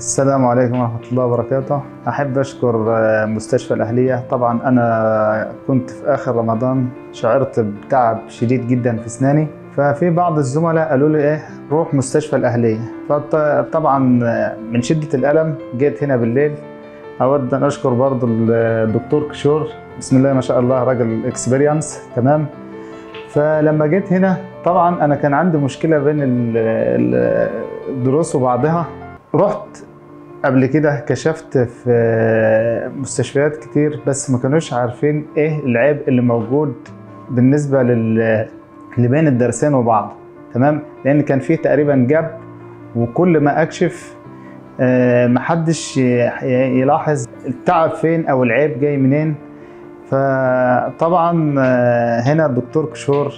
السلام عليكم ورحمة الله وبركاته. أحب أشكر آه، مستشفى الأهلية. طبعا أنا كنت في آخر رمضان شعرت بتعب شديد جدا في أسناني. ففي بعض الزملاء قالوا لي إيه روح مستشفى الأهلية. فطبعا آه، من شدة الألم جيت هنا بالليل. أود أن أشكر برضو الدكتور كشور. بسم الله ما شاء الله راجل experience تمام. فلما جيت هنا طبعا أنا كان عندي مشكلة بين ال- ال- الدروس وبعضها. رحت قبل كده كشفت في مستشفيات كتير بس ما كانوش عارفين إيه العيب اللي موجود بالنسبة لل اللي بين الدرسين وبعض. تمام؟ لأن كان فيه تقريبا جاب وكل ما أكشف آه، محدش يلاحظ التعب فين أو العيب جاي منين. فطبعا آه، هنا الدكتور كشور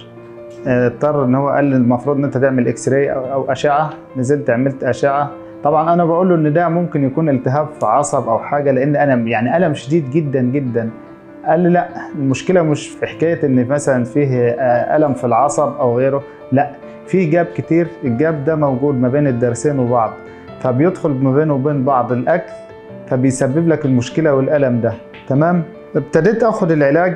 آه، اضطر إن هو قال المفروض إن أنت تعمل X-ray أو أشعة. نزلت عملت أشعة. طبعا أنا بقول له إن ده ممكن يكون التهاب في عصب أو حاجة لأن أنا يعني ألم شديد جدا جدا. قال لي لا المشكلة مش في حكاية إن مثلا فيه آه، ألم في العصب أو غيره لا. في gap كبير ال gap ده موجود ما بين الدرسين وبعض. فبيدخل ما بينه وبين بعض الأكل فبيسبب لك المشكلة والألم ده. تمام؟ ابتديت آخد العلاج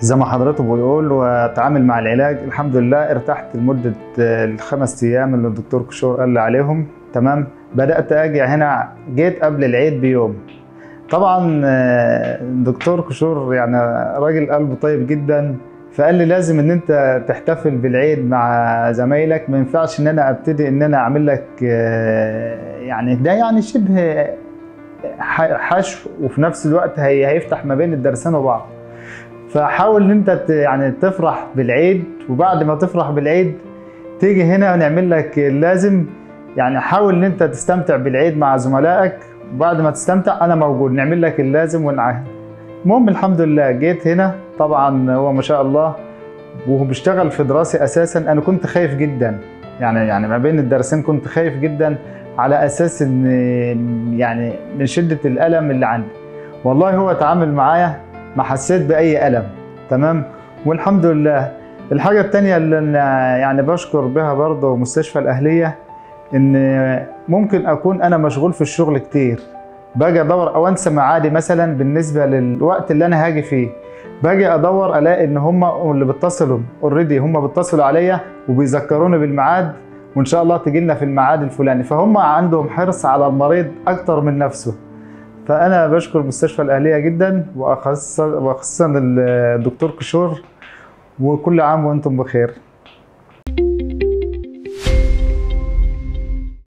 زي ما حضرته بيقول وأتعامل مع العلاج. الحمد لله ارتحت لمدة آه، الخمس أيام اللي الدكتور كشور قال لي عليهم. تمام؟ بدأت أجي هنا جيت قبل العيد بيوم. طبعا آه، الدكتور كشور يعني راجل قلبه طيب جدا فقال لي لازم إن أنت تحتفل بالعيد مع زمايلك. ما ينفعش إن أنا أبتدي إن أنا أعمل لك آه، يعني ده يعني شبه حشو وفي نفس الوقت هي هيفتح ما بين الدرسين وبعض. فحاول إن أنت يعني تفرح بالعيد وبعد ما تفرح بالعيد تيجي هنا ونعمل لك اللازم. يعني حاول إن أنت تستمتع بالعيد مع زملائك. وبعد ما تستمتع أنا موجود. نعمل لك اللازم ونعهد المهم الحمد لله جيت هنا. طبعا هو ما شاء الله وهو بيشتغل في دراسي أساسا. أنا كنت خايف جدا. يعني يعني ما بين الدرسين كنت خايف جدا على أساس إن يعني من شدة الألم اللي عندي. والله هو اتعامل معايا ما حسيت بأي ألم. تمام؟ والحمد لله. الحاجة التانية اللي يعني بشكر بها برضه مستشفى الأهلية إن ممكن أكون أنا مشغول في الشغل كتير. باجي أدور أو أنسى ميعادي مثلا بالنسبة للوقت اللي أنا هاجي فيه. باجي أدور ألاقي إن هم اللي بيتصلوا اوريدي هم بيتصلوا عليا وبيذكروني بالميعاد وإن شاء الله تجي لنا في الميعاد الفلاني. فهم عندهم حرص على المريض أكتر من نفسه. فأنا بشكر مستشفى الأهلية جدا وخاصه الدكتور كشور وكل عام وأنتم بخير.